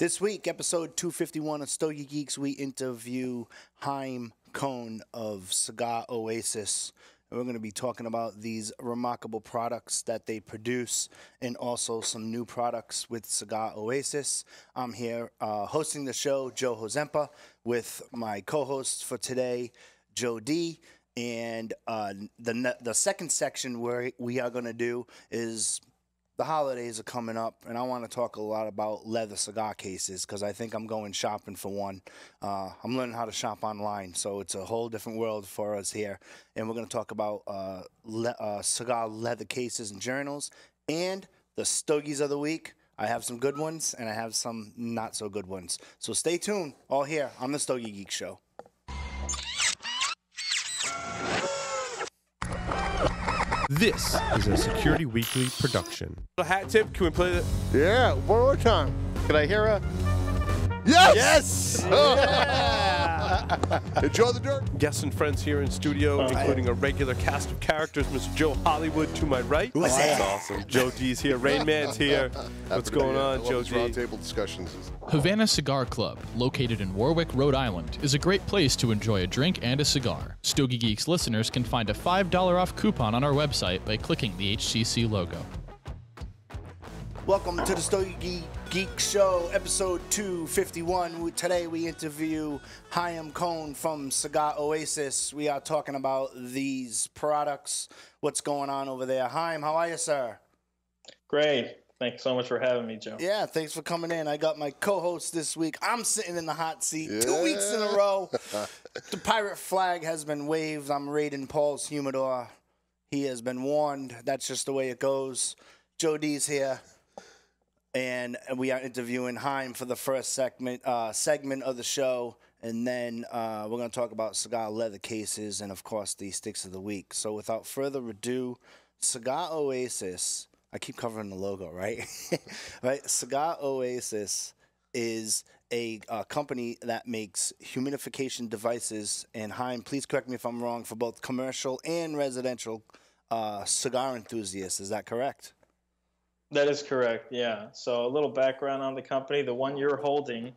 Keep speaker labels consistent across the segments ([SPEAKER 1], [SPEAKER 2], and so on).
[SPEAKER 1] This week, episode 251 of Stogie Geeks, we interview Chaim Kohn of Cigar Oasis. And we're going to be talking about these remarkable products that they produce and also some new products with Cigar Oasis. I'm here uh, hosting the show, Joe Hozempa, with my co host for today, Joe D. And uh, the, the second section where we are going to do is the holidays are coming up, and I want to talk a lot about leather cigar cases because I think I'm going shopping for one. Uh, I'm learning how to shop online, so it's a whole different world for us here. And we're going to talk about uh, le- uh, cigar leather cases and journals and the stogies of the week. I have some good ones, and I have some not so good ones. So stay tuned, all here on the Stogie Geek Show.
[SPEAKER 2] This is a Security Weekly production. A hat tip, can we play that?
[SPEAKER 3] Yeah, one more time. Can I hear a? Yes! Yes. Enjoy the dirt.
[SPEAKER 2] Guests and friends here in studio, oh, including a regular cast of characters. Mr. Joe Hollywood to my right.
[SPEAKER 1] What's
[SPEAKER 2] That's
[SPEAKER 1] that?
[SPEAKER 2] awesome. Joe D's here. Rain Man's here. What's going on,
[SPEAKER 3] I love
[SPEAKER 2] Joe
[SPEAKER 3] these
[SPEAKER 2] D?
[SPEAKER 3] Roundtable discussions.
[SPEAKER 4] Havana Cigar Club, located in Warwick, Rhode Island, is a great place to enjoy a drink and a cigar. Stogie Geeks listeners can find a $5 off coupon on our website by clicking the HCC logo.
[SPEAKER 1] Welcome to the Stogie Geek Show, episode 251. Today we interview Chaim Kohn from Cigar Oasis. We are talking about these products, what's going on over there. Chaim, how are you, sir?
[SPEAKER 5] Great. Thanks so much for having me, Joe.
[SPEAKER 1] Yeah, thanks for coming in. I got my co-host this week. I'm sitting in the hot seat two weeks in a row. the pirate flag has been waved. I'm raiding Paul's humidor. He has been warned. That's just the way it goes. Joe D's here, and we are interviewing Chaim for the first segment uh, segment of the show, and then uh, we're going to talk about cigar leather cases and, of course, the sticks of the week. So, without further ado, Cigar Oasis. I keep covering the logo, right? right. Cigar Oasis is a uh, company that makes humidification devices. And Chaim, please correct me if I'm wrong, for both commercial and residential uh, cigar enthusiasts. Is that correct?
[SPEAKER 5] That is correct. Yeah. So a little background on the company. The one you're holding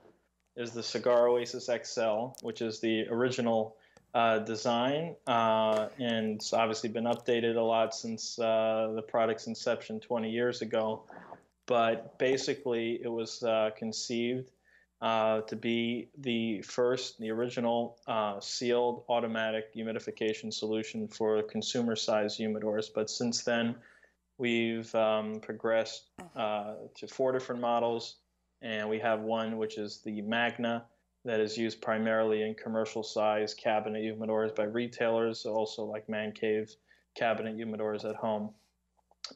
[SPEAKER 5] is the Cigar Oasis XL, which is the original uh, design, uh, and it's obviously been updated a lot since uh, the product's inception 20 years ago. But basically, it was uh, conceived uh, to be the first, the original uh, sealed automatic humidification solution for consumer-sized humidors. But since then, we've um, progressed uh, to four different models, and we have one which is the Magna that is used primarily in commercial size cabinet humidors by retailers, also like man cave cabinet humidors at home.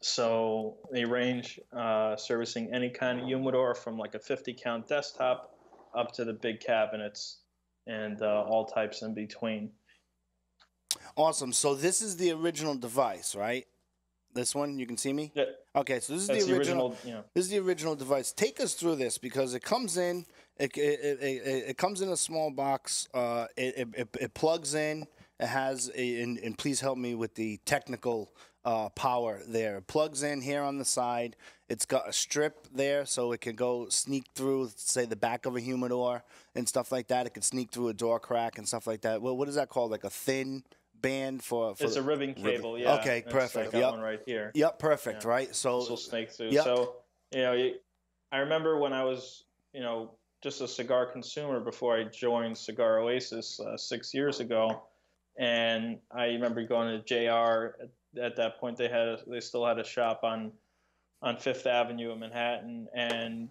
[SPEAKER 5] So they range uh, servicing any kind of humidor from like a 50 count desktop up to the big cabinets and uh, all types in between.
[SPEAKER 1] Awesome. So this is the original device, right? This one, you can see me.
[SPEAKER 5] Yeah,
[SPEAKER 1] Okay, so this is
[SPEAKER 5] that's
[SPEAKER 1] the original.
[SPEAKER 5] you know.
[SPEAKER 1] This is the original device. Take us through this because it comes in. It it, it, it, it comes in a small box. Uh, it, it, it, it plugs in. It has a, and, and please help me with the technical uh, power there. It plugs in here on the side. It's got a strip there, so it can go sneak through, say, the back of a humidor and stuff like that. It can sneak through a door crack and stuff like that. Well, what is that called? Like a thin band for? for
[SPEAKER 5] It's
[SPEAKER 1] the-
[SPEAKER 5] a ribbon cable, yeah.
[SPEAKER 1] Okay,
[SPEAKER 5] It's-
[SPEAKER 1] perfect.
[SPEAKER 5] Got
[SPEAKER 1] Yep.
[SPEAKER 5] one right here.
[SPEAKER 1] Yep, perfect.
[SPEAKER 5] Yeah.
[SPEAKER 1] Right. So
[SPEAKER 5] will snake through.
[SPEAKER 1] Yep.
[SPEAKER 5] So, you know, I remember when I was, you know, just a cigar consumer before I joined Cigar Oasis uh, six years ago, and I remember going to JR. At, at that point, they had a, they still had a shop on on Fifth Avenue in Manhattan, and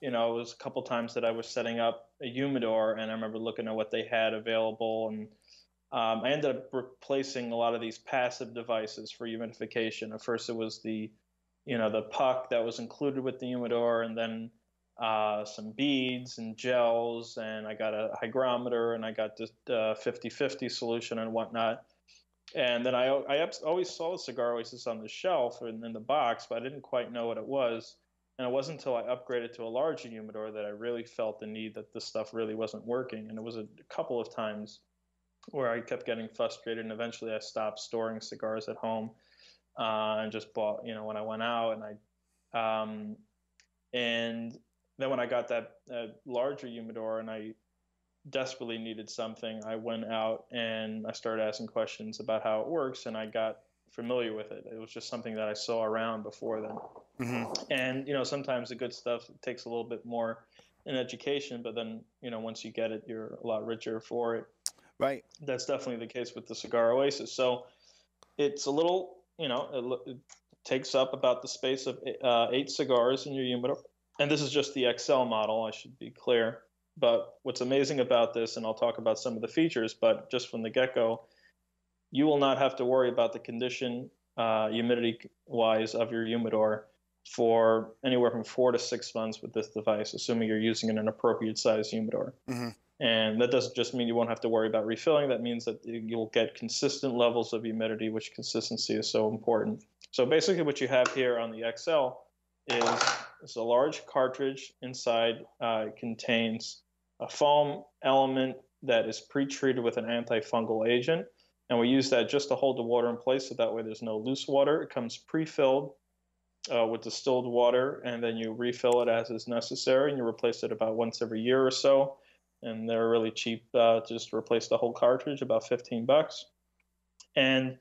[SPEAKER 5] you know, it was a couple times that I was setting up a humidor, and I remember looking at what they had available, and um, I ended up replacing a lot of these passive devices for humidification. At first, it was the, you know, the puck that was included with the humidor, and then uh, some beads and gels, and I got a hygrometer, and I got the uh, 50-50 solution and whatnot. And then I, I always saw Cigar Oasis on the shelf and in the box, but I didn't quite know what it was. And it wasn't until I upgraded to a larger humidor that I really felt the need that this stuff really wasn't working. And it was a couple of times where I kept getting frustrated, and eventually I stopped storing cigars at home uh, and just bought, you know, when I went out, and I, um, and then when I got that uh, larger humidor and I desperately needed something, I went out and I started asking questions about how it works, and I got familiar with it. It was just something that I saw around before then.
[SPEAKER 1] Mm-hmm.
[SPEAKER 5] And you know, sometimes the good stuff takes a little bit more in education, but then you know, once you get it, you're a lot richer for it.
[SPEAKER 1] Right.
[SPEAKER 5] That's definitely the case with the Cigar Oasis. So it's a little, you know, it, it takes up about the space of uh, eight cigars in your humidor. And this is just the XL model, I should be clear. But what's amazing about this, and I'll talk about some of the features, but just from the get go, you will not have to worry about the condition, uh, humidity wise, of your humidor for anywhere from four to six months with this device, assuming you're using in an appropriate size humidor.
[SPEAKER 1] Mm-hmm.
[SPEAKER 5] And that doesn't just mean you won't have to worry about refilling. That means that you'll get consistent levels of humidity, which consistency is so important. So basically, what you have here on the XL is, is a large cartridge inside. Uh, contains a foam element that is pre-treated with an antifungal agent, and we use that just to hold the water in place, so that way there's no loose water. It comes pre-filled uh, with distilled water, and then you refill it as is necessary, and you replace it about once every year or so and they're really cheap uh, to just replace the whole cartridge, about 15 bucks. And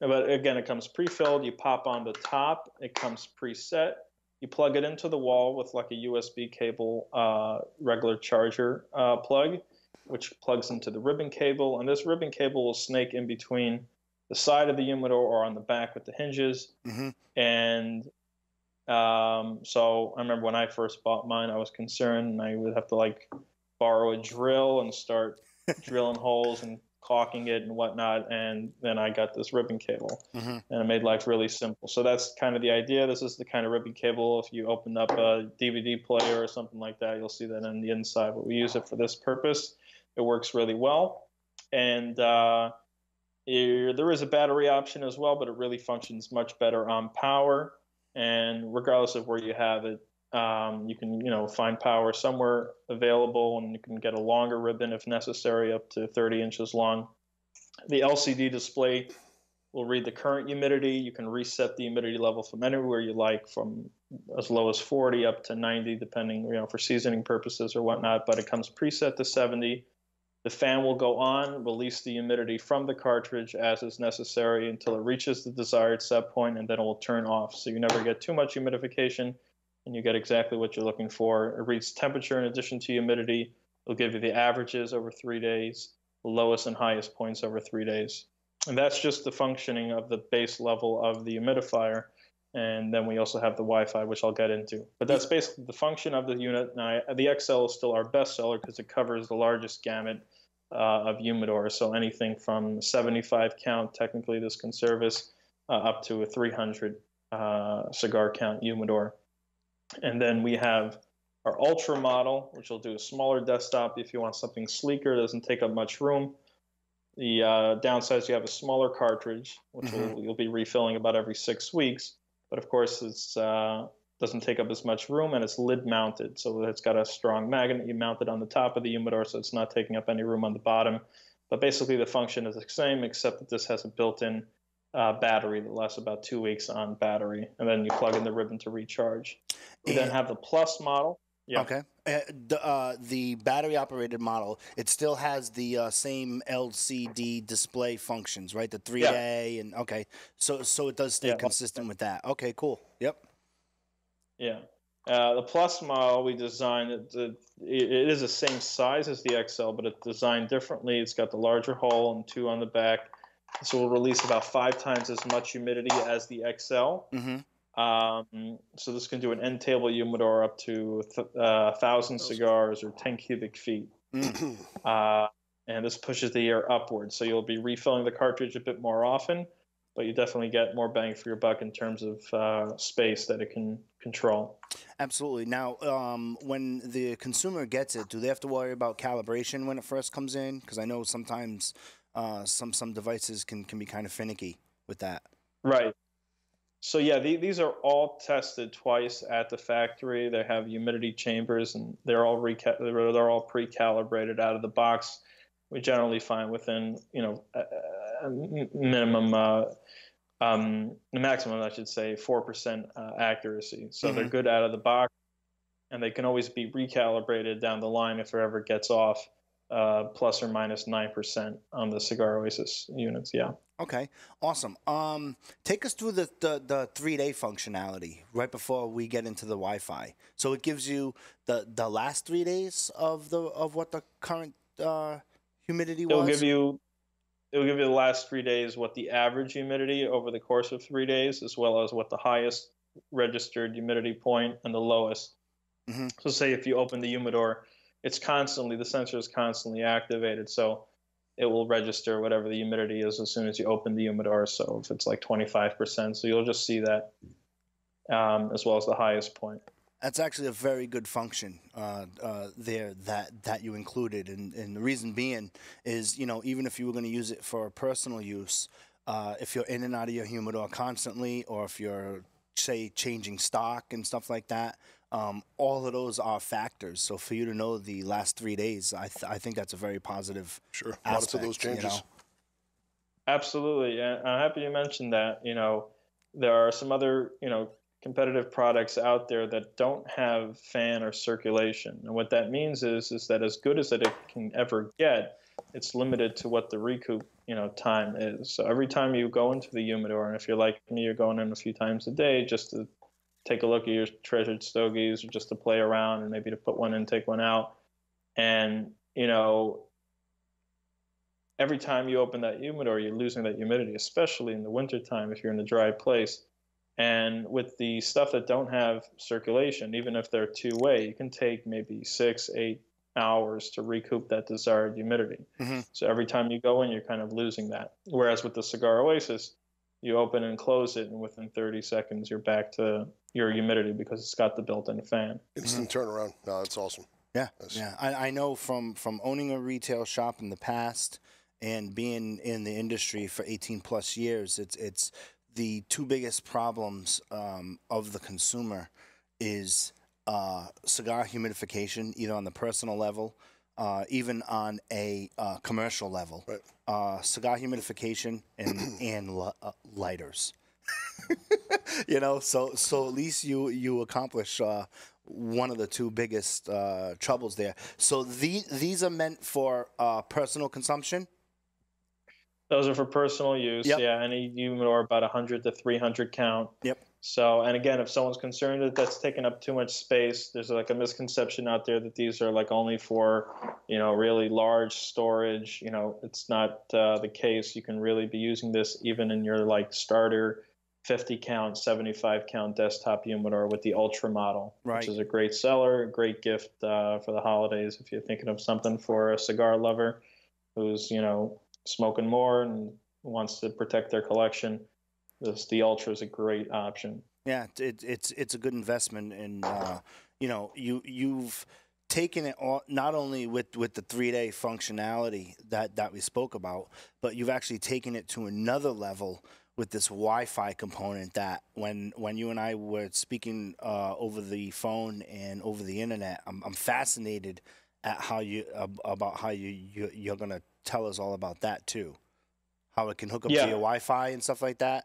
[SPEAKER 5] but again, it comes pre-filled. You pop on the top. It comes preset. You plug it into the wall with like a USB cable, uh, regular charger uh, plug, which plugs into the ribbon cable. And this ribbon cable will snake in between the side of the humidor or on the back with the hinges.
[SPEAKER 1] Mm-hmm.
[SPEAKER 5] And um, so I remember when I first bought mine, I was concerned, and I would have to like borrow a drill and start drilling holes and caulking it and whatnot. And then I got this ribbon cable,
[SPEAKER 1] mm-hmm.
[SPEAKER 5] and it made life really simple. So that's kind of the idea. This is the kind of ribbon cable. If you open up a DVD player or something like that, you'll see that on the inside. But we use it for this purpose. It works really well, and uh, there is a battery option as well, but it really functions much better on power. And regardless of where you have it, um, you can, you know, find power somewhere available, and you can get a longer ribbon if necessary, up to 30 inches long. The LCD display will read the current humidity. You can reset the humidity level from anywhere you like, from as low as 40 up to 90, depending, you know, for seasoning purposes or whatnot. But it comes preset to 70. The fan will go on, release the humidity from the cartridge as is necessary until it reaches the desired set point, and then it will turn off. So you never get too much humidification and you get exactly what you're looking for. It reads temperature in addition to humidity. It'll give you the averages over three days, the lowest and highest points over three days. And that's just the functioning of the base level of the humidifier. And then we also have the Wi-Fi, which I'll get into. But that's basically the function of the unit. Now, the XL is still our best seller because it covers the largest gamut uh, of humidors. So anything from 75 count, technically this can service, uh, up to a 300 uh, cigar count humidor. And then we have our Ultra model, which will do a smaller desktop if you want something sleeker, doesn't take up much room. The uh, downside is you have a smaller cartridge, which mm-hmm. will, you'll be refilling about every six weeks. But of course, it uh, doesn't take up as much room and it's lid mounted. So it's got a strong magnet you mount it on the top of the humidor, so it's not taking up any room on the bottom. But basically, the function is the same, except that this has a built in uh, battery that lasts about two weeks on battery, and then you plug in the ribbon to recharge. You and, then have the Plus model.
[SPEAKER 1] Yeah. Okay. Uh, the uh, the battery operated model it still has the uh, same LCD display functions, right? The three yeah. A and okay, so so it does stay yeah. consistent with that. Okay, cool. Yep.
[SPEAKER 5] Yeah. Uh, the Plus model we designed it, it, it is the same size as the XL, but it's designed differently. It's got the larger hole and two on the back. So we'll release about five times as much humidity as the XL.
[SPEAKER 1] Mm-hmm.
[SPEAKER 5] Um, so this can do an end table humidor up to th- uh, 1,000 cigars or 10 cubic feet.
[SPEAKER 1] Mm-hmm.
[SPEAKER 5] Uh, and this pushes the air upward. So you'll be refilling the cartridge a bit more often, but you definitely get more bang for your buck in terms of uh, space that it can control.
[SPEAKER 1] Absolutely. Now, um, when the consumer gets it, do they have to worry about calibration when it first comes in? Because I know sometimes uh, some some devices can can be kind of finicky with that.
[SPEAKER 5] Right. So yeah, the, these are all tested twice at the factory. They have humidity chambers, and they're all reca- they're all pre-calibrated out of the box. We generally find within you know a, a minimum, uh, um, the maximum I should say, four percent uh, accuracy. So mm-hmm. they're good out of the box. and they can always be recalibrated down the line if it ever gets off uh, plus or minus 9% on the Cigar Oasis units. Yeah.
[SPEAKER 1] Okay, awesome. Um, take us through the, the, the three day functionality right before we get into the Wi Fi. So it gives you the, the last three days of the of what the current uh, humidity
[SPEAKER 5] It'll
[SPEAKER 1] was.
[SPEAKER 5] give you it'll give you the last three days what the average humidity over the course of three days, as well as what the highest registered humidity point and the lowest.
[SPEAKER 1] Mhm.
[SPEAKER 5] So say if you open the humidor, it's constantly the sensor is constantly activated, so it will register whatever the humidity is as soon as you open the humidor. So if it's like 25%, so you'll just see that um, as well as the highest point.
[SPEAKER 1] That's actually a very good function uh, uh, there that that you included, and, and the reason being is you know even if you were going to use it for personal use, uh, if you're in and out of your humidor constantly, or if you're say changing stock and stuff like that, um, all of those are factors. So for you to know the last three days, I th- I think that's a very positive.
[SPEAKER 3] Sure. Monitor those
[SPEAKER 1] aspect, you
[SPEAKER 3] changes.
[SPEAKER 1] know?
[SPEAKER 5] Absolutely, and I'm happy you mentioned that. You know, there are some other you know competitive products out there that don't have fan or circulation, and what that means is is that as good as that it can ever get, it's limited to what the recoup you know time is. So every time you go into the humidor, and if you're like me, you're going in a few times a day just to take a look at your treasured stogies, or just to play around, and maybe to put one in, take one out, and you know every time you open that humidor, you're losing that humidity, especially in the wintertime if you're in a dry place. And with the stuff that don't have circulation, even if they're two way, you can take maybe six, eight hours to recoup that desired humidity.
[SPEAKER 1] Mhm.
[SPEAKER 5] So every time you go in, you're kind of losing that. Whereas with the Cigar Oasis, you open and close it, and within 30 seconds, you're back to your humidity because it's got the built in fan.
[SPEAKER 3] Instant turnaround. No, that's awesome.
[SPEAKER 1] Yeah,
[SPEAKER 3] That's-
[SPEAKER 1] yeah. I, I know from from owning a retail shop in the past and being in the industry for 18 plus years, it's it's the two biggest problems um, of the consumer is uh, cigar humidification, either on the personal level, uh, even on a uh, commercial level.
[SPEAKER 3] Right.
[SPEAKER 1] Uh, cigar humidification and and li- uh, lighters. you know, so so at least you you accomplish uh, one of the two biggest uh, troubles there. So the, these are meant for uh, personal consumption.
[SPEAKER 5] Those are for personal use.
[SPEAKER 1] Yep.
[SPEAKER 5] Yeah, any humidor about 100 to 300 count.
[SPEAKER 1] Yep.
[SPEAKER 5] So, and again, if someone's concerned that that's taking up too much space, there's like a misconception out there that these are like only for, you know, really large storage. You know, it's not uh, the case. You can really be using this even in your like starter 50 count, 75 count desktop humidor with the Ultra model,
[SPEAKER 1] Right.
[SPEAKER 5] which is a great seller, a great gift uh, for the holidays if you're thinking of something for a cigar lover who's, you know, smoking more and wants to protect their collection. This, the Ultra is a great option.
[SPEAKER 1] Yeah, it, it, it's it's a good investment, and uh, you know you you've taken it all, not only with with the three day functionality that that we spoke about, but you've actually taken it to another level with this Wi-Fi component. That when when you and I were speaking uh, over the phone and over the internet, I'm, I'm fascinated at how you ab- about how you, you you're gonna tell us all about that too, how it can hook up
[SPEAKER 5] Yeah.
[SPEAKER 1] to your Wi-Fi and stuff like that.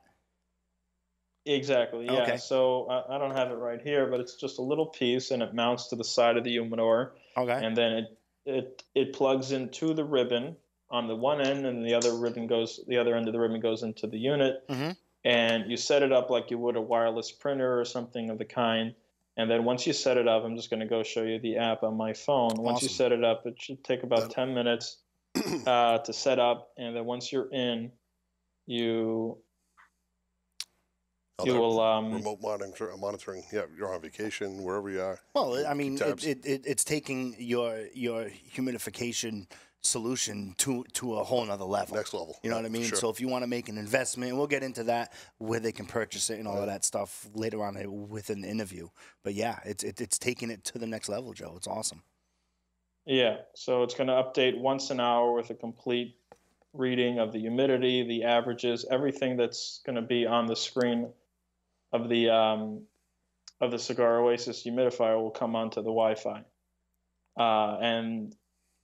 [SPEAKER 5] Exactly. Yeah.
[SPEAKER 1] Okay.
[SPEAKER 5] So I, I don't have it right here, but it's just a little piece, and it mounts to the side of the humidor,
[SPEAKER 1] Okay.
[SPEAKER 5] and then it it it plugs into the ribbon on the one end, and the other ribbon goes the other end of the ribbon goes into the unit,
[SPEAKER 1] Mhm.
[SPEAKER 5] and you set it up like you would a wireless printer or something of the kind. And then once you set it up, I'm just going to go show you the app on my phone. Once you set it up, it should take about 10 minutes uh, to set up, and then once you're in, you you
[SPEAKER 3] that
[SPEAKER 5] will um,
[SPEAKER 3] remote monitoring, monitoring. Yeah, you're on vacation, wherever you are.
[SPEAKER 1] Well, I mean, it, it, it, it's taking your your humidification solution to to a whole nother level.
[SPEAKER 3] Next level.
[SPEAKER 1] You know
[SPEAKER 3] Yeah,
[SPEAKER 1] what I mean?
[SPEAKER 3] sure.
[SPEAKER 1] So if you want to make an investment, we'll get into that where they can purchase it and all of that stuff later on with an interview. But yeah, it's it, it's taking it to the next level, Joe. It's awesome.
[SPEAKER 5] Yeah, so it's going to update once an hour with a complete reading of the humidity, the averages, everything that's going to be on the screen of the um, of the Cigar Oasis humidifier will come onto the Wi-Fi, uh, and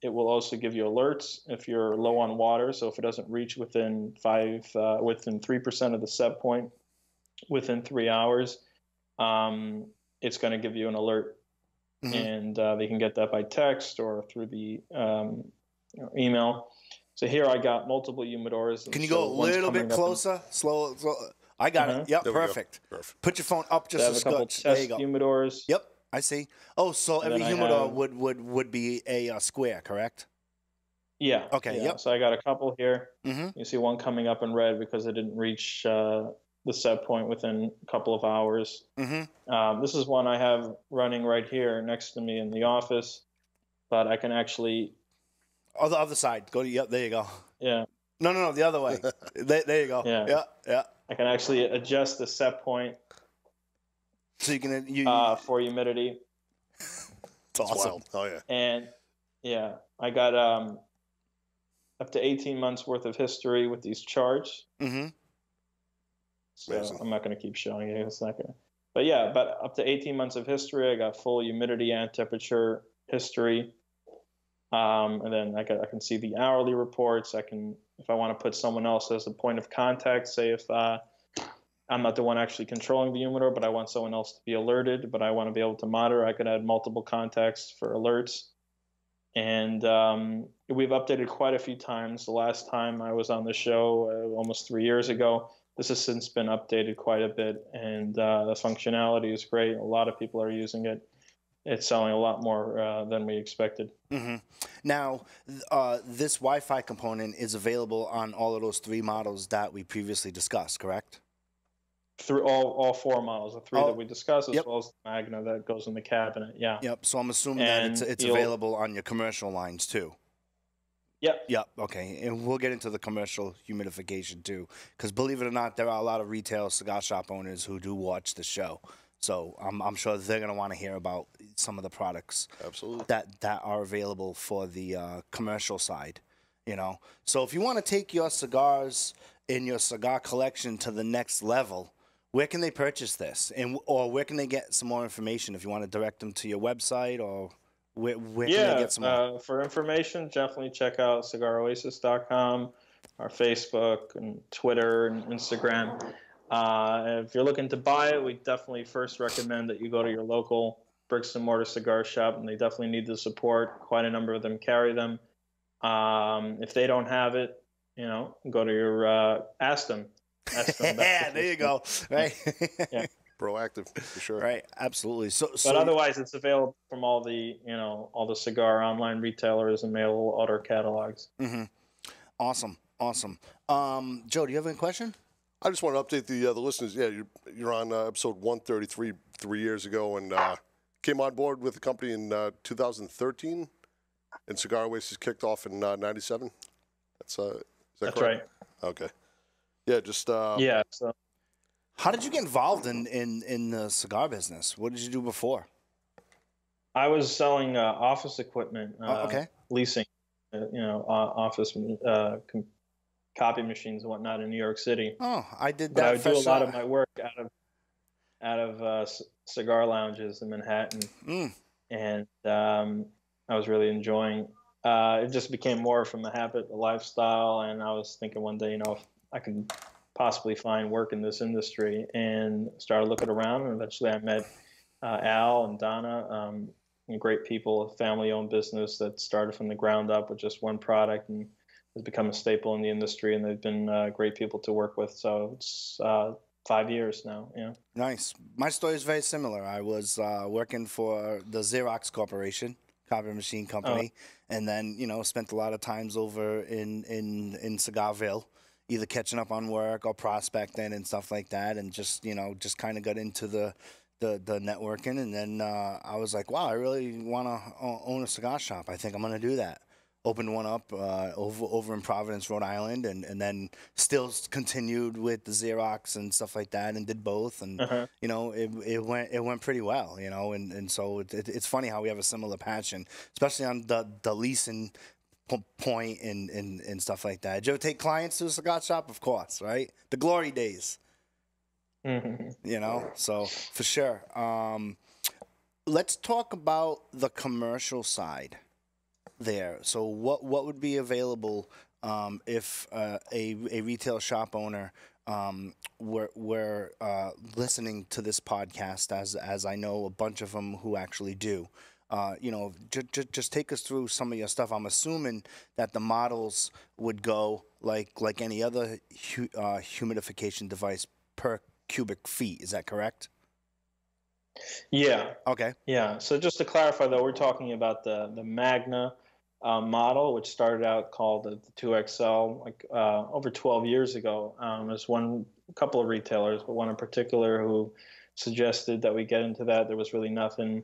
[SPEAKER 5] it will also give you alerts if you're low on water. So if it doesn't reach within five, uh, within three percent of the set point, within three hours, um, it's going to give you an alert and uh, they can get that by text or through the um, email. So here I got multiple humidors.
[SPEAKER 1] Can you
[SPEAKER 5] So
[SPEAKER 1] go a little bit closer? Slow, slow. I got
[SPEAKER 5] Uh-huh.
[SPEAKER 1] it. Yep,
[SPEAKER 3] There go.
[SPEAKER 1] perfect.
[SPEAKER 3] Perfect.
[SPEAKER 1] Put your phone up
[SPEAKER 5] I
[SPEAKER 1] just
[SPEAKER 5] have
[SPEAKER 1] a
[SPEAKER 5] a couple
[SPEAKER 1] scotch. There you go.
[SPEAKER 5] humidors.
[SPEAKER 1] Yep, I see. Oh, so
[SPEAKER 5] And
[SPEAKER 1] every humidor
[SPEAKER 5] have-
[SPEAKER 1] would, would, would be a uh, square, correct?
[SPEAKER 5] Yeah.
[SPEAKER 1] Okay,
[SPEAKER 5] Yeah.
[SPEAKER 1] yep.
[SPEAKER 5] So I got a couple here.
[SPEAKER 1] Mm-hmm.
[SPEAKER 5] You see one coming up in red because it didn't reach uh, the set point within a couple of hours.
[SPEAKER 1] Mm-hmm.
[SPEAKER 5] Um, this is one I have running right here next to me in the office, but I can actually,
[SPEAKER 1] Oh, the other side. Go to yep. There you go.
[SPEAKER 5] yeah,
[SPEAKER 1] No, no, no. The other way. there, there you go.
[SPEAKER 5] Yeah.
[SPEAKER 1] yeah, yeah.
[SPEAKER 5] I can actually adjust the set point
[SPEAKER 1] So you can you.
[SPEAKER 5] uh, for humidity.
[SPEAKER 1] it's
[SPEAKER 3] It's
[SPEAKER 1] awesome.
[SPEAKER 3] wild. Oh yeah.
[SPEAKER 5] And yeah, I got um, up to 18 months worth of history with these charts.
[SPEAKER 1] Mm-hmm.
[SPEAKER 5] So
[SPEAKER 3] Amazing.
[SPEAKER 5] I'm not going to keep showing you. It's not going to. But yeah, but up to 18 months of history. I got full humidity and temperature history. Um, and then I, got, I can see the hourly reports. I can, if I want to put someone else as a point of contact, say if uh, I'm not the one actually controlling the humidor, but I want someone else to be alerted, but I want to be able to monitor, I could add multiple contacts for alerts. And um, we've updated quite a few times. The last time I was on the show, uh, almost three years ago, this has since been updated quite a bit, and uh, the functionality is great. A lot of people are using it. It's selling a lot more uh, than we expected.
[SPEAKER 1] Mm-hmm. Now, uh, this Wi-Fi component is available on all of those three models that we previously discussed, correct?
[SPEAKER 5] Through all, all four models, the three
[SPEAKER 1] Oh,
[SPEAKER 5] that we discussed, as
[SPEAKER 1] yep.
[SPEAKER 5] well as the Magna that goes in the cabinet. Yeah.
[SPEAKER 1] Yep. So I'm assuming that it's it's available on your commercial lines too.
[SPEAKER 5] Yep.
[SPEAKER 1] Yep. Okay. And we'll get into the commercial humidification too, because believe it or not, there are a lot of retail cigar shop owners who do watch the show. So I'm I'm sure they're gonna want to hear about some of the products
[SPEAKER 3] Absolutely.
[SPEAKER 1] that that are available for the uh, commercial side. You know. So if you want to take your cigars in your cigar collection to the next level. Where can they purchase this, and or where can they get some more information? If you want to direct them to your website, or where, where can they get some more?
[SPEAKER 5] Uh, for information, definitely check out cigaroasis.com, our Facebook and Twitter and Instagram. Uh, if you're looking to buy it, we definitely first recommend that you go to your local bricks and mortar cigar shop, and they definitely need the support. Quite a number of them carry them. Um, if they don't have it, you know, go to your uh, ask them. Ask them
[SPEAKER 1] yeah, there you go. Right.
[SPEAKER 5] Yeah.
[SPEAKER 3] Proactive for sure.
[SPEAKER 1] right. Absolutely. So, so
[SPEAKER 5] But otherwise, it's available from all the you know all the cigar online retailers and mail order catalogs.
[SPEAKER 1] Mm-hmm. awesome, awesome. Um, Joe, do you have any question?
[SPEAKER 3] I just want to update the uh, the listeners. Yeah, you're, you're on uh, episode 133 three years ago, and uh, came on board with the company in uh, 2013, and Cigar Oasis kicked off in uh, '97. That's uh, is that
[SPEAKER 5] That's
[SPEAKER 3] correct?
[SPEAKER 5] right.
[SPEAKER 3] Okay. Yeah, just uh,
[SPEAKER 5] Yeah. So
[SPEAKER 1] How did you get involved in in in the cigar business? What did you do before?
[SPEAKER 5] I was selling uh, office equipment, uh,
[SPEAKER 1] oh, okay.
[SPEAKER 5] leasing, uh, you know, uh, office uh, com- copy machines and whatnot in New York City.
[SPEAKER 1] Oh, I did
[SPEAKER 5] But
[SPEAKER 1] that.
[SPEAKER 5] I would do a lot of my work out of out of uh, c- cigar lounges in Manhattan,
[SPEAKER 1] Mm,
[SPEAKER 5] and um, I was really enjoying. Uh, it just became more from the habit, the lifestyle, and I was thinking one day, you know, if I could possibly find work in this industry, and started looking around, and eventually I met uh, Al and Donna, um, and great people, a family-owned business that started from the ground up with just one product and has become a staple in the industry, and they've been uh, great people to work with. So it's uh, five years now. Yeah.
[SPEAKER 1] nice. My story is very similar. I was uh, working for the Xerox Corporation, copy machine company, and then you know spent a lot of times over in in in Cigarville, either catching up on work or prospecting and stuff like that, and just you know just kind of got into the. The, the networking and then uh, I was like, wow, I really want to own a cigar shop. I think I'm gonna do that. Opened one up uh, over over in Providence, Rhode Island, and, and then still continued with the Xerox and stuff like that, and did both. And
[SPEAKER 5] Uh-huh.
[SPEAKER 1] you know, it, it went it went pretty well. You know, and, and so it, it, it's funny how we have a similar passion, especially on the the leasing po- point and, and and stuff like that. Did you ever take clients to a cigar shop? Of course, right? The glory days
[SPEAKER 5] Mhm.
[SPEAKER 1] you know so for sure um, let's talk about the commercial side there so what what would be available um, if uh, a, a retail shop owner um, were, were uh, listening to this podcast as as I know a bunch of them who actually do Uh, you know, j- j- just take us through some of your stuff. I'm assuming that the models would go like like any other hu- uh, humidification device per cubic feet. Is that correct?
[SPEAKER 5] Yeah,
[SPEAKER 1] Okay.
[SPEAKER 5] yeah. So just to clarify, though, we're talking about the the Magna uh, model, which started out called the, the 2XL like uh, over 12 years ago. Um, there's one couple of retailers, but one in particular who suggested that we get into that. There was really nothing,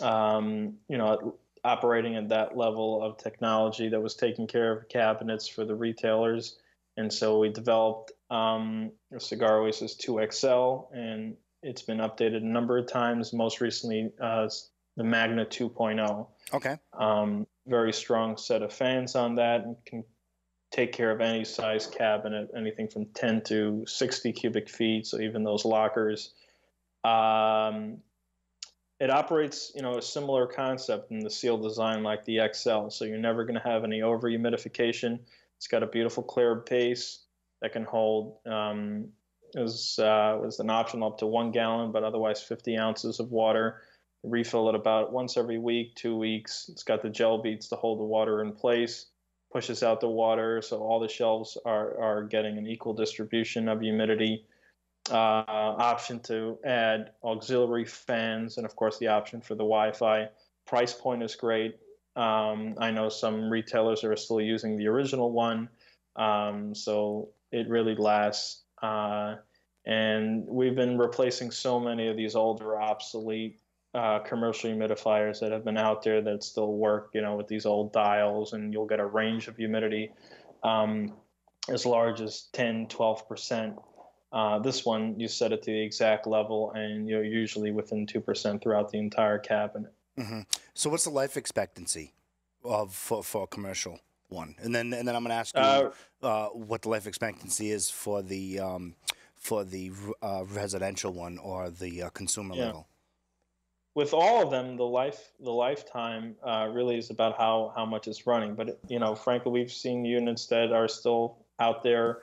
[SPEAKER 5] um, you know, operating at that level of technology that was taking care of cabinets for the retailers. And so we developed um, Cigar Oasis 2XL, and it's been updated a number of times. Most recently, uh, the Magna 2.0.
[SPEAKER 1] Okay.
[SPEAKER 5] Um, very strong set of fans on that and can take care of any size cabinet, anything from 10 to 60 cubic feet. So even those lockers. Um, it operates, you know, a similar concept in the seal design like the XL. So you're never going to have any over humidification. It's got a beautiful clear base that can hold. Um, is uh, was an option up to one gallon, but otherwise 50 ounces of water refill it about once every week, two weeks. It's got the gel beads to hold the water in place, pushes out the water, so all the shelves are, are getting an equal distribution of humidity. Uh, option to add auxiliary fans, and of course, the option for the Wi Fi. Price point is great. Um, I know some retailers are still using the original one, um, so it really lasts. Uh, and we've been replacing so many of these older, obsolete uh, commercial humidifiers that have been out there that still work, you know, with these old dials, and you'll get a range of humidity um, as large as 10, 12%. Uh, this one, you set it to the exact level, and you're usually within 2% throughout the entire cabinet.
[SPEAKER 1] hmm So what's the life expectancy of for, for a commercial one? And then and then I'm going to ask you
[SPEAKER 5] Uh,
[SPEAKER 1] uh, what the life expectancy is for the um, for the uh, residential one or the uh, consumer
[SPEAKER 5] Yeah.
[SPEAKER 1] level.
[SPEAKER 5] With all of them, the life the lifetime uh, really is about how how much it's running. But you know, frankly, we've seen units that are still out there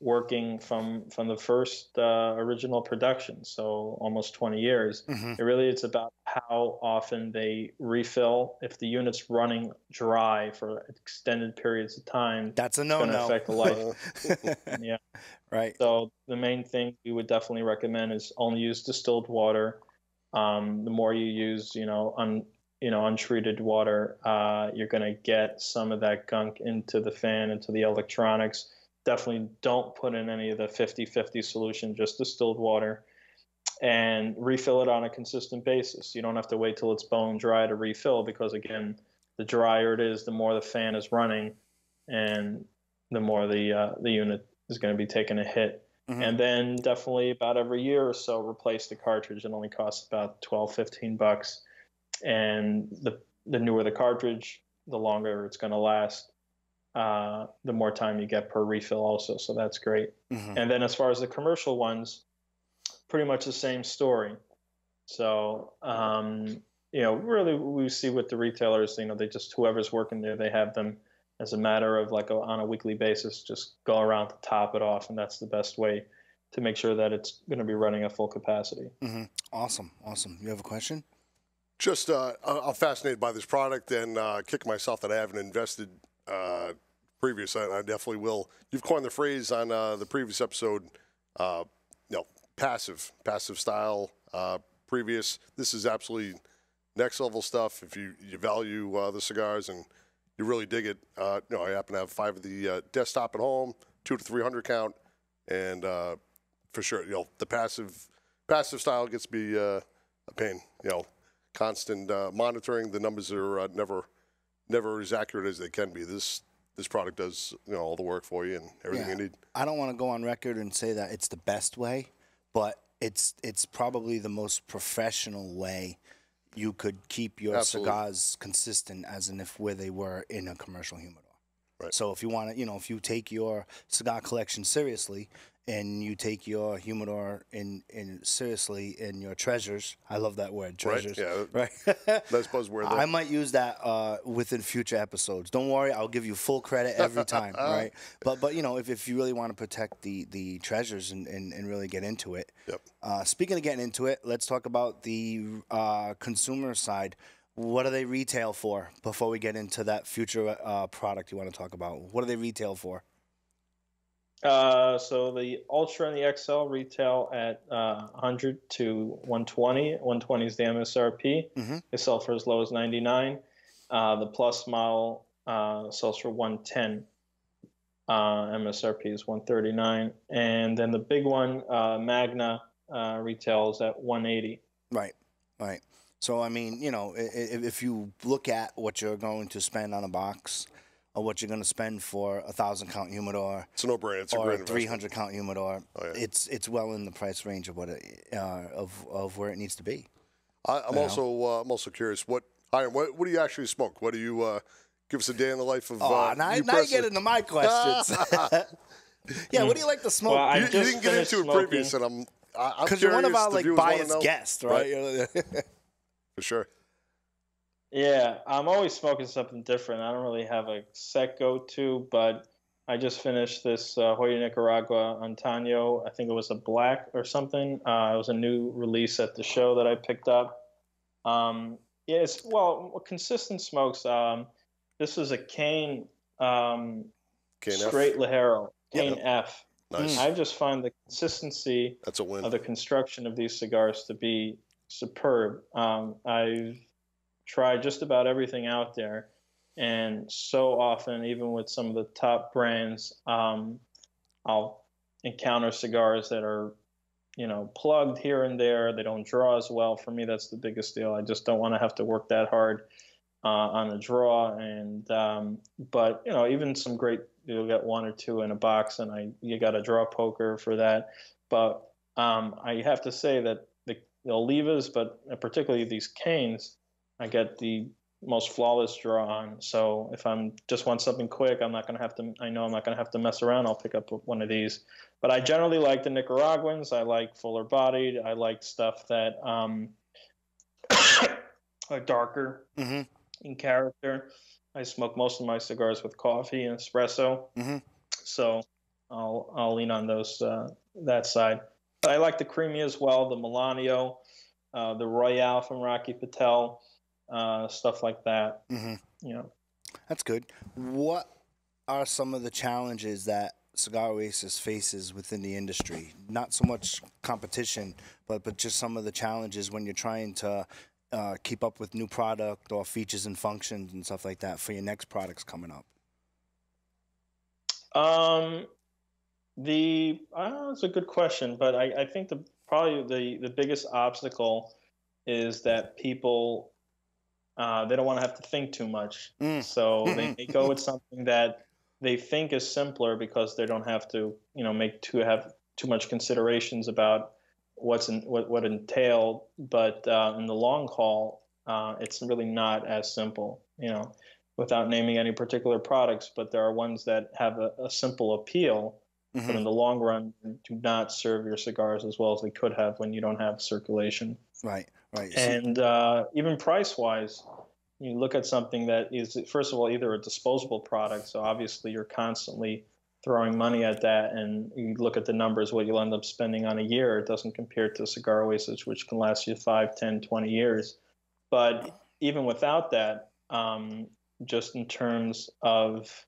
[SPEAKER 5] working from from the first uh, original production, so almost 20 years.
[SPEAKER 1] Mhm.
[SPEAKER 5] It really it's about how often they refill. If the unit's running dry for extended periods of time,
[SPEAKER 1] That's a no
[SPEAKER 5] going to
[SPEAKER 1] no.
[SPEAKER 5] affect the life. yeah.
[SPEAKER 1] right.
[SPEAKER 5] So the main thing we would definitely recommend is only use distilled water. Um, the more you use, you know, un, you know, untreated water, uh, you're going to get some of that gunk into the fan, into the electronics. Definitely don't put in any of the 50-50 solution, just distilled water, and refill it on a consistent basis. You don't have to wait till it's bone dry to refill because again, the drier it is, the more the fan is running, and the more the uh, the unit is going to be taking a hit.
[SPEAKER 1] Mhm.
[SPEAKER 5] And then definitely about every year or so, replace the cartridge. It only costs about 12, 15 bucks. And the, the newer the cartridge, the longer it's going to last. Uh, the more time you get per refill, also. So that's great.
[SPEAKER 1] Mhm.
[SPEAKER 5] And then as far as the commercial ones, pretty much the same story. So, um, you know, really we see with the retailers, you know, they just, whoever's working there, they have them as a matter of like a, on a weekly basis, just go around to top it off. And that's the best way to make sure that it's going to be running at full capacity.
[SPEAKER 1] Mhm. Awesome. Awesome. You have a question?
[SPEAKER 3] Just, uh, I- I'm fascinated by this product and uh, kick myself that I haven't invested uh, previous. I, I definitely will. You've coined the phrase on uh, the previous episode, uh, you know, passive, passive style. Uh, previous, this is absolutely next level stuff. If you you value uh, the cigars and you really dig it, uh, you know, I happen to have five of the uh, desktop at home, two to three hundred count, and uh, for sure, you know, the passive passive style gets me uh, a pain. You know, constant uh, monitoring. The numbers are uh, never never as accurate as they can be. This this product does you know all the work for you and everything
[SPEAKER 1] Yeah.
[SPEAKER 3] you need.
[SPEAKER 1] I don't want to go on record and say that it's the best way, but it's it's probably the most professional way you could keep your
[SPEAKER 3] Absolutely.
[SPEAKER 1] cigars consistent as in if where they were in a commercial humidor.
[SPEAKER 3] Right.
[SPEAKER 1] So if you want to, you know, if you take your cigar collection seriously and you take your humidor in, in seriously in your treasures, I love that word, treasures.
[SPEAKER 3] Right, yeah.
[SPEAKER 1] Right.
[SPEAKER 3] That's buzzword.
[SPEAKER 1] I might use that uh, within future episodes. Don't worry, I'll give you full credit every time, right? But but you know, if, if you really want to protect the the treasures and, and, and really get into it.
[SPEAKER 3] Yep.
[SPEAKER 1] Uh, speaking of getting into it, let's talk about the uh, consumer side. What do they retail for? Before we get into that future uh, product you want to talk about, what do they retail for?
[SPEAKER 5] Uh, so the Ultra and the XL retail at uh, 100 to 120. 120 is the MSRP.
[SPEAKER 1] Mhm.
[SPEAKER 5] They sell for as low as 99. Uh, the Plus model uh, sells for 110. Uh, MSRP is 139, and then the big one, uh, Magna, uh, retails at 180.
[SPEAKER 1] Right, right. So I mean, you know, i- i- if you look at what you're going to spend on a box, or what you're going to spend for a thousand count humidor,
[SPEAKER 3] It's a no-brainer. It's a
[SPEAKER 1] or
[SPEAKER 3] great
[SPEAKER 1] a
[SPEAKER 3] investment.
[SPEAKER 1] 300 count humidor,
[SPEAKER 3] Oh, yeah.
[SPEAKER 1] it's it's well in the price range of what it, uh, of of where it needs to be.
[SPEAKER 3] I, I'm also uh, I'm also curious. What Hiram, what what do you actually smoke? What do you uh, give us a day in the life of?
[SPEAKER 1] Oh,
[SPEAKER 3] uh,
[SPEAKER 1] now,
[SPEAKER 3] you
[SPEAKER 1] now you get into my questions. yeah, what do you like to smoke?
[SPEAKER 5] Well,
[SPEAKER 3] You, you didn't get
[SPEAKER 5] finished
[SPEAKER 3] into it
[SPEAKER 5] smoking.
[SPEAKER 3] previous, and I'm I, I'm
[SPEAKER 1] Because you're one of our like
[SPEAKER 3] viewers wanna
[SPEAKER 1] biased
[SPEAKER 3] know.
[SPEAKER 1] guests, right?
[SPEAKER 3] For sure.
[SPEAKER 5] Yeah, I'm always smoking something different. I don't really have a set go-to, but I just finished this uh, Joya Nicaragua Antaño. I think it was a black or something. Uh, it was a new release at the show that I picked up. Um, yeah, it's well consistent smokes. Um, this is a Cain um,
[SPEAKER 3] KNF.
[SPEAKER 5] straight Ligero,
[SPEAKER 1] Yep.
[SPEAKER 5] Cain F.
[SPEAKER 3] Nice.
[SPEAKER 5] I just find the consistency
[SPEAKER 3] That's a win.
[SPEAKER 5] of the construction of these cigars to be superb. Um, I've tried just about everything out there, and so often, even with some of the top brands, um, I'll encounter cigars that are, you know, plugged here and there. They don't draw as well. For me, that's the biggest deal. I just don't want to have to work that hard uh, on the draw. And um, but you know, even some great you'll get one or two in a box, and I you got a draw poker for that. But um, I have to say that the, the Olivas, but particularly these Cains, I get the most flawless draw on. So if I'm just want something quick, I'm not gonna have to. I know I'm not gonna have to mess around. I'll pick up one of these. But I generally like the Nicaraguans. I like fuller bodied. I like stuff that um, are darker
[SPEAKER 1] mm-hmm.
[SPEAKER 5] in character. I smoke most of my cigars with coffee and espresso,
[SPEAKER 1] Mhm.
[SPEAKER 5] so I'll I'll lean on those uh, that side. But I like the creamy as well, the Melanio, uh, the Royale from Rocky Patel, uh, stuff like that.
[SPEAKER 1] hmm
[SPEAKER 5] You know,
[SPEAKER 1] That's good. What are some of the challenges that Cigar Oasis faces within the industry? Not so much competition, but but just some of the challenges when you're trying to uh, keep up with new product or features and functions and stuff like that for your next products coming up.
[SPEAKER 5] Um, the uh, that's a good question, but I, I think the probably the the biggest obstacle is that people uh, they don't want to have to think too much,
[SPEAKER 1] Mm.
[SPEAKER 5] so they, they go with something that they think is simpler because they don't have to you know make too have too much considerations about what's in, what what entailed, but uh, in the long haul, uh, it's really not as simple. You know, without naming any particular products, but there are ones that have a, a simple appeal, but
[SPEAKER 1] Mhm.
[SPEAKER 5] in the long run, do not serve your cigars as well as they could have when you don't have circulation.
[SPEAKER 1] Right, right.
[SPEAKER 5] And uh, even price wise, you look at something that is, first of all, either a disposable product, so obviously you're constantly throwing money at that, and you look at the numbers, what you'll end up spending on a year, it doesn't compare to Cigar Oasis, which can last you 5, 10, 20 years. But even without that, um, just in terms of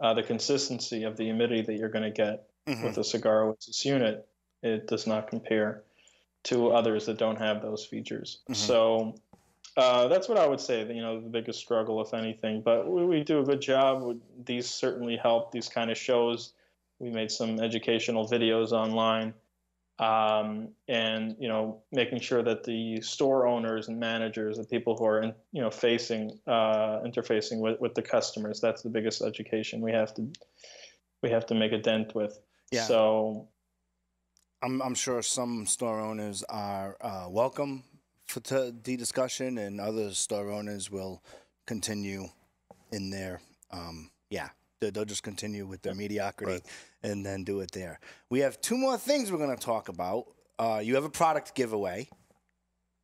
[SPEAKER 5] uh, the consistency of the humidity that you're going to get
[SPEAKER 1] Mhm.
[SPEAKER 5] with a cigar Oasis unit, it does not compare to others that don't have those features.
[SPEAKER 1] Mhm.
[SPEAKER 5] So uh, that's what I would say. You know, the biggest struggle, if anything. But we, we do a good job. These certainly help. These kind of shows. We made some educational videos online, um, and you know, making sure that the store owners and managers, the people who are in, you know facing uh, interfacing with, with the customers, that's the biggest education we have to we have to make a dent with.
[SPEAKER 1] Yeah.
[SPEAKER 5] So
[SPEAKER 1] I'm, I'm sure some store owners are uh, welcome for to the discussion, and other store owners will continue in their, um, yeah, they- they'll just continue with their mediocrity
[SPEAKER 3] Right.
[SPEAKER 1] and then do it there. We have two more things we're going to talk about. Uh, you have a product giveaway,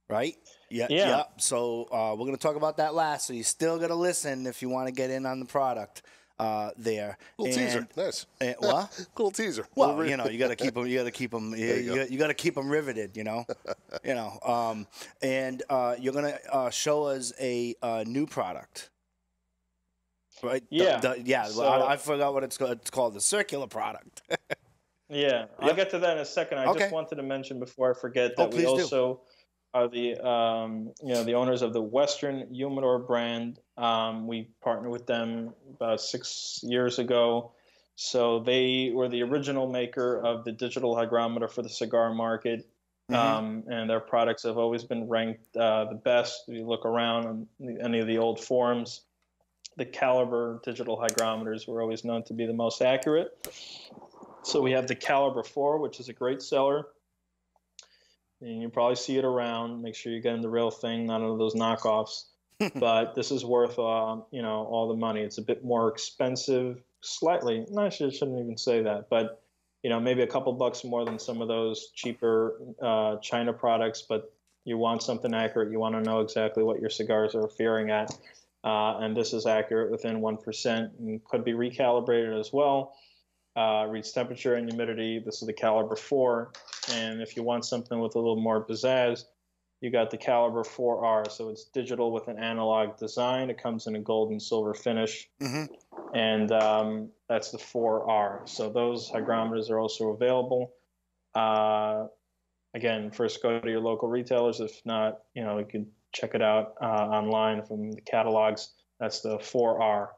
[SPEAKER 1] right? Yeah.
[SPEAKER 5] Yeah.
[SPEAKER 1] So uh, we're going to talk about that last. So you still got to listen if you want to get in on the product. uh, there.
[SPEAKER 3] Little teaser. Nice.
[SPEAKER 1] and- what?
[SPEAKER 3] Little teaser.
[SPEAKER 1] Well, you know, you got to keep them. You got to keep them. You,
[SPEAKER 3] you go.
[SPEAKER 1] got- you got to keep them riveted. You know, you know. Um, and uh, you're gonna uh, show us a uh, new product, right?
[SPEAKER 5] Yeah.
[SPEAKER 1] the- yeah.
[SPEAKER 5] So-
[SPEAKER 1] I, I forgot what it's called. It's called the circular product.
[SPEAKER 5] Yeah, I'll get to that in a second. I
[SPEAKER 1] Okay.
[SPEAKER 5] just wanted to mention before I forget
[SPEAKER 1] Oh,
[SPEAKER 5] that we
[SPEAKER 1] please do.
[SPEAKER 5] also are the um, you know the owners of the Western Humidor brand. Um, we partnered with them about six years ago. So they were the original maker of the digital hygrometer for the cigar market.
[SPEAKER 1] Mhm.
[SPEAKER 5] Um, and their products have always been ranked uh, the best. If you look around on any of the old forums, the Caliber digital hygrometers were always known to be the most accurate. So we have the Caliber 4, which is a great seller. And you probably see it around. Make sure you're getting the real thing, none of those knockoffs. but this is worth, uh, you know, all the money. It's a bit more expensive, slightly. No, I should- shouldn't even say that, but you know, maybe a couple bucks more than some of those cheaper uh, China products. But you want something accurate. You want to know exactly what your cigars are faring at, uh, and this is accurate within one percent, and could be recalibrated as well. Uh, reads temperature and humidity. This is the Caliber 4. And if you want something with a little more pizzazz, you got the Caliber 4R. So it's digital with an analog design. It comes in a gold and silver finish.
[SPEAKER 1] Mhm.
[SPEAKER 5] And um, that's the 4R. So those hygrometers are also available. Uh, again, first go to your local retailers. If not, you know, you can check it out uh, online from the catalogs. That's the 4R.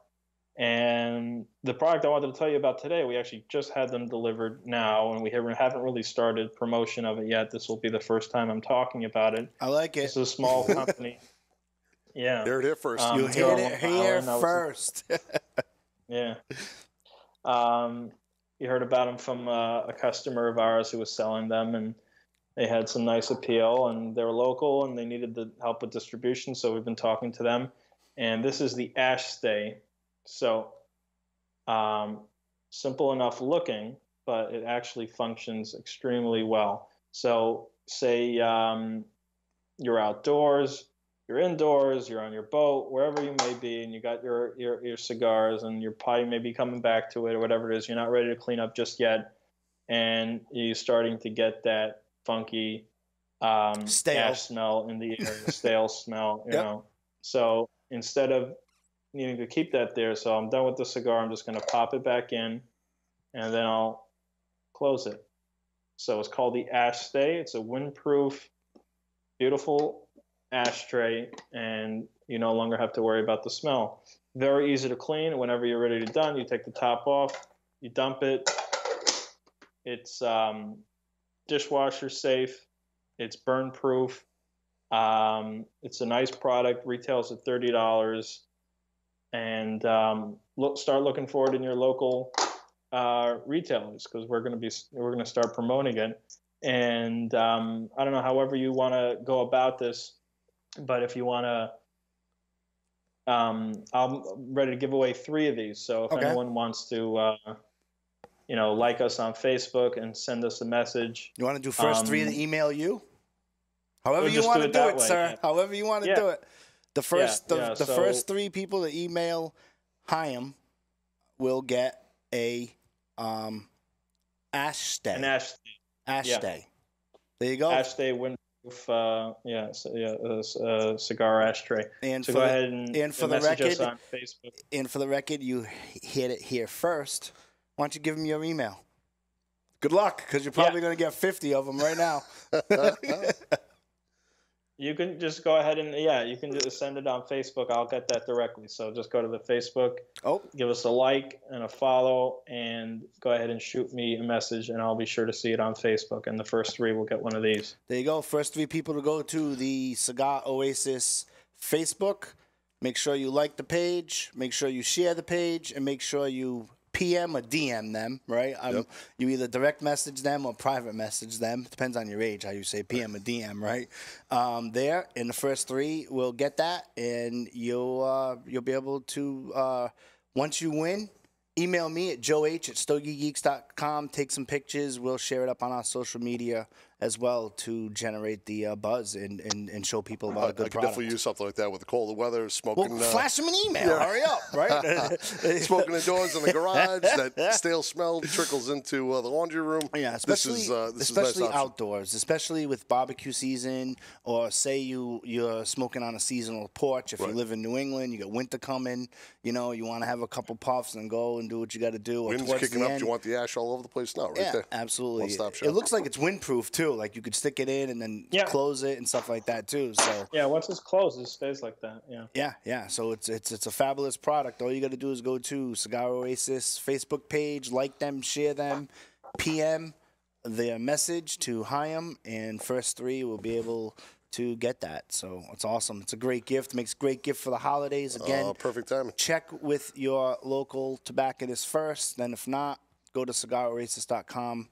[SPEAKER 5] And the product I wanted to tell you about today, we actually just had them delivered now, and we haven't haven't really started promotion of it yet. This will be the first time I'm talking about it.
[SPEAKER 1] I like it.
[SPEAKER 5] It's a small company. Yeah.
[SPEAKER 3] Heard it here first.
[SPEAKER 5] Um,
[SPEAKER 1] You
[SPEAKER 5] it's
[SPEAKER 1] heard it here
[SPEAKER 5] and was-
[SPEAKER 1] first.
[SPEAKER 5] Yeah. Um, you heard about them from uh, a customer of ours who was selling them, and they had some nice appeal, and they were local, and they needed the help with distribution, so we've been talking to them. And this is the Ash Stay. So, um, simple enough looking, but it actually functions extremely well. So, say um, you're outdoors, you're indoors, you're on your boat, wherever you may be, and you got your, your, your cigars and your pie may be coming back to it or whatever it is, you're not ready to clean up just yet, and you're starting to get that funky um,
[SPEAKER 1] Stale.
[SPEAKER 5] ash smell in the air, stale smell, you
[SPEAKER 1] Yep.
[SPEAKER 5] know. So instead of needing to keep that there, so I'm done with the cigar, I'm just going to pop it back in, and then I'll close it. So it's called the Ash Stay. It's a windproof, beautiful ashtray, and you no longer have to worry about the smell. Very easy to clean. Whenever you're ready to done, you take the top off, you dump it. It's um, dishwasher safe. It's burn proof. Um, it's a nice product. Retails at thirty dollars, and um, look, start looking for it in your local uh, retailers because we're going to be we're going to start promoting it. And um, I don't know, however you want to go about this, but if you want to, um, I'm ready to give away three of these. So if
[SPEAKER 1] Okay.
[SPEAKER 5] anyone wants to, uh, you know, like us on Facebook and send us a message,
[SPEAKER 1] You want to do first three to
[SPEAKER 5] Um,
[SPEAKER 1] email you? However you want
[SPEAKER 5] do
[SPEAKER 1] to
[SPEAKER 5] it
[SPEAKER 1] do it,
[SPEAKER 5] way,
[SPEAKER 1] sir.
[SPEAKER 5] yeah.
[SPEAKER 1] However you want to
[SPEAKER 5] Yeah.
[SPEAKER 1] do it. The first, the,
[SPEAKER 5] yeah,
[SPEAKER 1] the
[SPEAKER 5] so-
[SPEAKER 1] first three people to email Chaim will get a um, ash stay.
[SPEAKER 5] an ash
[SPEAKER 1] ash
[SPEAKER 5] yeah.
[SPEAKER 1] stay. There you go.
[SPEAKER 5] ash stay windproof, uh, yeah, so, yeah, uh, cigar ashtray.
[SPEAKER 1] and
[SPEAKER 5] So
[SPEAKER 1] for
[SPEAKER 5] go
[SPEAKER 1] the,
[SPEAKER 5] ahead and,
[SPEAKER 1] and for
[SPEAKER 5] and
[SPEAKER 1] the
[SPEAKER 5] message us
[SPEAKER 1] record-
[SPEAKER 5] on Facebook.
[SPEAKER 1] and for the record, you hit it here first. Why don't you give them your email? Good luck, because you're probably going to get 50 of them right now.
[SPEAKER 5] You can just go ahead and yeah, you can just send it on Facebook. I'll get that directly. So just go to the Facebook,
[SPEAKER 1] oh,
[SPEAKER 5] give us a like and a follow, and go ahead and shoot me a message, and I'll be sure to see it on Facebook. And the first three will get one of these.
[SPEAKER 1] there you go. First three people to go to the Cigar Oasis Facebook. Make sure you like the page. Make sure you share the page, and make sure you PM or DM them. Right? Um, You either direct message them or private message them. Depends on your age how you say PM or DM. Right? Um, there, in the first three, we'll get that, and you'll uh, you'll be able to uh, once you win. Email me at joeh at stogiegeeks.com. Take some pictures. We'll share it up on our social media, as well to generate the uh, buzz and, and, and show people about
[SPEAKER 3] I,
[SPEAKER 1] a good I
[SPEAKER 3] could
[SPEAKER 1] product.
[SPEAKER 3] definitely use something like that with the colder weather,
[SPEAKER 1] well,
[SPEAKER 3] smoking. uh,
[SPEAKER 1] flash them an email. Hurry up, right?
[SPEAKER 3] Smoking indoors in the garage, that stale smell trickles into uh, the laundry room.
[SPEAKER 1] Yeah,
[SPEAKER 3] this
[SPEAKER 1] especially
[SPEAKER 3] is, uh, this
[SPEAKER 1] especially
[SPEAKER 3] is nice
[SPEAKER 1] outdoors, especially with barbecue season, or say you you're smoking on a seasonal porch. If you live in New England, you got winter coming. You know, you want to have a couple puffs and go and do what you got to do.
[SPEAKER 3] Wind's kicking up.
[SPEAKER 1] end,
[SPEAKER 3] you want the ash all over the place? No, right
[SPEAKER 1] yeah,
[SPEAKER 3] there.
[SPEAKER 1] absolutely.
[SPEAKER 3] One-stop shop.
[SPEAKER 1] It looks like it's windproof too. Like you could stick it in and then
[SPEAKER 5] Yeah.
[SPEAKER 1] close it and stuff like that too. So
[SPEAKER 5] Yeah, once it's closed, it stays like that. Yeah.
[SPEAKER 1] yeah, yeah. So it's it's it's a fabulous product. All you got to do is go to Cigar Oasis Facebook page, like them, share them, PM their message to Chaim, and first three will be able to get that. So it's awesome. It's a great gift. Makes great gift for the holidays. Again,
[SPEAKER 3] Uh, perfect timing.
[SPEAKER 1] check with your local tobacconist first. Then, if not, go to cigaroasis.com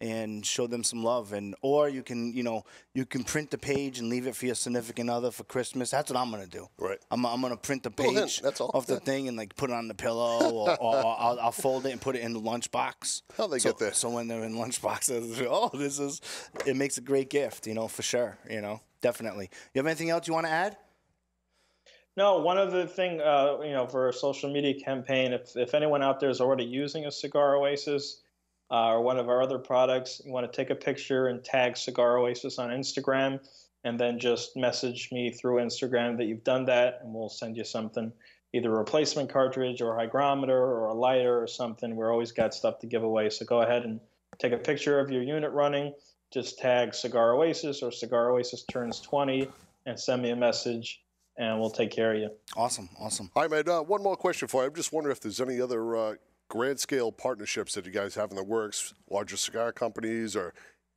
[SPEAKER 1] and show them some love. And or you can, you know, you can print the page and leave it for your significant other for Christmas. That's what I'm gonna do.
[SPEAKER 3] Right.
[SPEAKER 1] I'm, I'm gonna print the
[SPEAKER 3] Little hint,
[SPEAKER 1] page
[SPEAKER 3] that's all.
[SPEAKER 1] of the
[SPEAKER 3] Yeah.
[SPEAKER 1] thing and like put it on the pillow, or, or, or I'll, I'll fold it and put it in the lunchbox.
[SPEAKER 3] How'd they
[SPEAKER 1] so,
[SPEAKER 3] get there?
[SPEAKER 1] So when they're in lunchboxes, oh, this is. It makes a great gift, you know, for sure. You know, definitely. You have anything else you want to add?
[SPEAKER 5] No, one other thing, uh, you know, for a social media campaign, if, if anyone out there is already using a Cigar Oasis uh, or one of our other products, you want to take a picture and tag Cigar Oasis on Instagram, and then just message me through Instagram that you've done that, and we'll send you something, either a replacement cartridge or a hygrometer or a lighter or something. We're always got stuff to give away, so go ahead and take a picture of your unit running. Just tag Cigar Oasis or Cigar Oasis turns 20 and send me a message and we'll take care of you.
[SPEAKER 1] Awesome, awesome.
[SPEAKER 3] All right, man. Uh, one more question for you. I'm just wondering if there's any other uh, grand scale partnerships that you guys have in the works, larger cigar companies or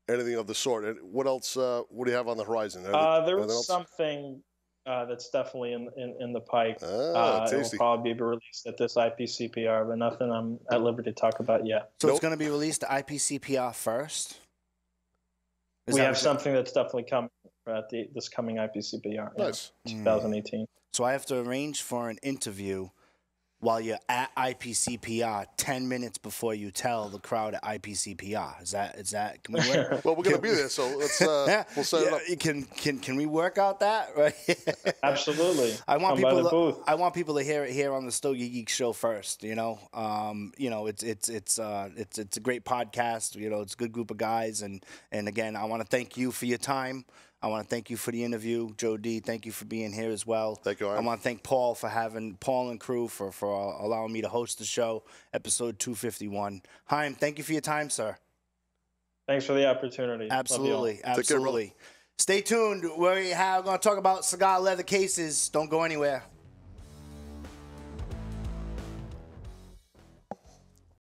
[SPEAKER 3] anything of the sort. And what else? Uh, what do you have on the horizon? Anything-
[SPEAKER 5] Uh, there was something uh, that's definitely in, in, in the pipe.
[SPEAKER 3] Ah,
[SPEAKER 5] uh, it will probably be released at this IPCPR, but nothing I'm at liberty to talk about yet.
[SPEAKER 1] So
[SPEAKER 3] Nope.
[SPEAKER 1] it's going to be released to IPCPR first. Is
[SPEAKER 5] we have something that's definitely coming at the, this coming IPCPR. yeah,
[SPEAKER 3] Nice.
[SPEAKER 5] 2018.
[SPEAKER 1] So I have to arrange for an interview while you're at IPCPR ten minutes before you tell the crowd at IPCPR. Is that is that can we work?
[SPEAKER 3] Well, we're going to be there, so let's uh,
[SPEAKER 1] yeah,
[SPEAKER 3] we'll set it
[SPEAKER 1] yeah,
[SPEAKER 3] up.
[SPEAKER 1] Can can can we work out that right?
[SPEAKER 5] Absolutely.
[SPEAKER 1] I want
[SPEAKER 5] Come
[SPEAKER 1] people. To. I want people to hear it here on the Stogie Geek Show first. You know, um, you know, it's it's it's uh, it's it's a great podcast. You know, it's a good group of guys, and and again, I want to thank you for your time. I want to thank you for the interview, Joe D. Thank you for being here as well.
[SPEAKER 3] Thank you,
[SPEAKER 1] I want to thank Paul for having Paul and crew for for allowing me to host the show, episode two fifty one. Chaim, thank you for your time, sir.
[SPEAKER 5] Thanks for the opportunity. Love you all.
[SPEAKER 1] Absolutely, absolutely. Stay tuned. We have going to talk about cigar leather cases. Don't go anywhere.